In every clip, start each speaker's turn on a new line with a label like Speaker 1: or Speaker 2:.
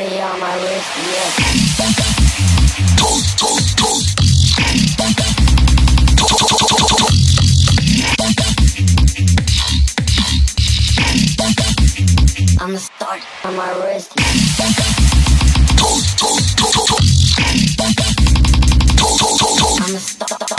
Speaker 1: shorty on my wrist, yeah. I'm a start on my wrist. I'm a start.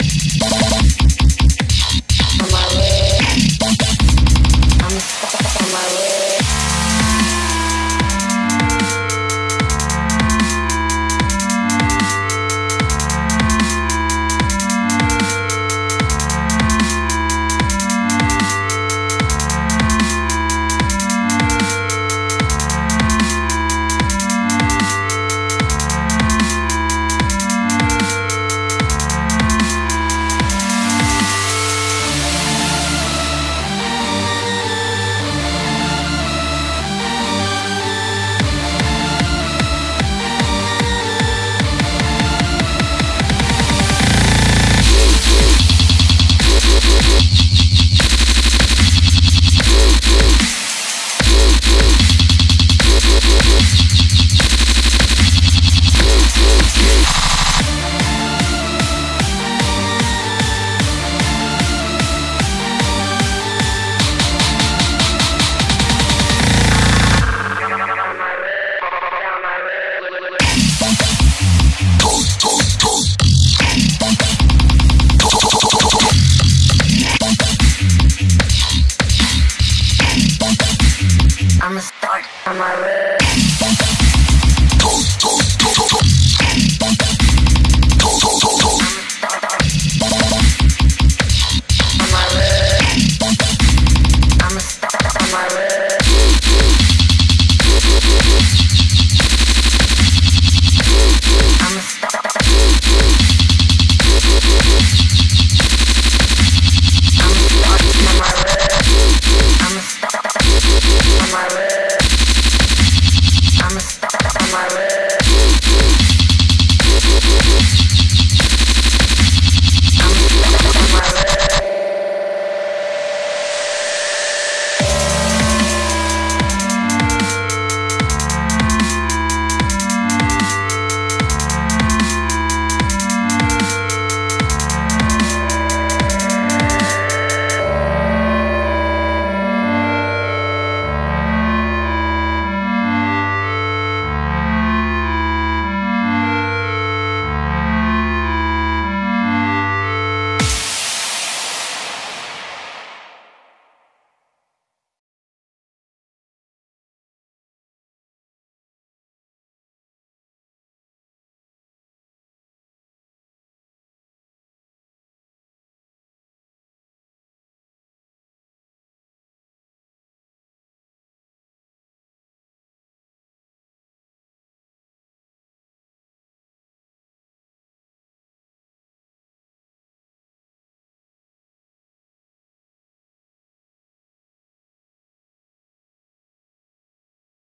Speaker 1: I'ma start on my roof.